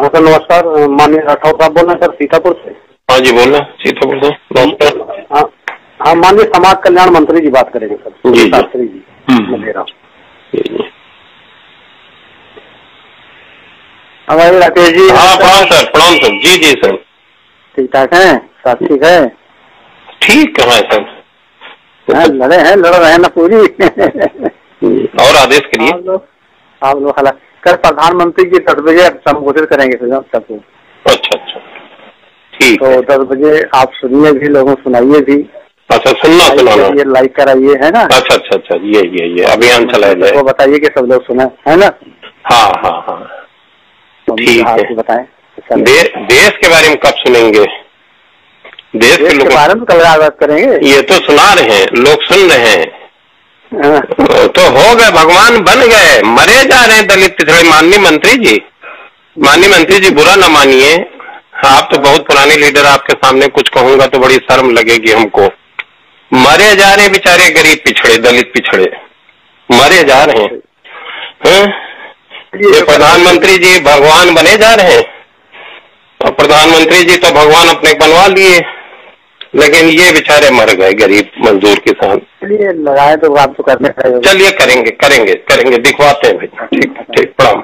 हाँ सर नमस्कार माननीय राठौर साहब बोल रहे हैं सर सीतापुर से हाँ जी बोल रहे हैं सीतापुर से। नमस्कार। हाँ हाँ माननीय समाज कल्याण मंत्री जी बात करेंगे सर जी। शास्त्री जी। मलेरा। हमारे राकेश जी हाँ प्रणाम सर प्रणाम सर। जी जी सर। ठीक ठाक है? सब ठीक है? ठीक है हाँ, सर? लड़े हैं लड़ रहे हैं ना पूरी। और आदेश करिए आप लोग हालाँकि कल प्रधानमंत्री जी दस बजे संबोधित करेंगे सबको। अच्छा अच्छा। ठीक तो दस बजे आप सुनिए भी लोगों को सुनाइए भी। अच्छा सुनना सुनाना। करिए लाइक कराइए है ना? अच्छा अच्छा अच्छा ये ये ये अभियान चलाया वो बताइए कि सब लोग सुने है ना? हाँ हाँ हाँ। तो ठीक है। बताएँ दे, देश के बारे में कब सुनेंगे? देश के देश के लोग बारे में कल बात करेंगे। ये तो सुना रहे हैं लोग सुन रहे हाँ, तो हो गए, भगवान बन गए। मरे जा रहे हैं दलित पिछड़े। माननीय मंत्री जी, माननीय मंत्री जी, बुरा ना मानिए। आप तो बहुत पुराने लीडर आपके सामने कुछ कहूँगा तो बड़ी शर्म लगेगी हमको। मरे जा रहे बेचारे गरीब पिछड़े, दलित पिछड़े। मरे जा रहे हैं। हैं? ये प्रधानमंत्री जी भगवान बने जा रहे हैं। और प्रधानमंत्री जी तो भगवान अपने बनवा लिए। लेकिन ये बेचारे मर गए गरीब मजदूर किसान चलिए लगाए तो आप तो करने चलिए करेंगे करेंगे करेंगे दिखवाते हैं भाई। ठीक ठीक प्रणाम।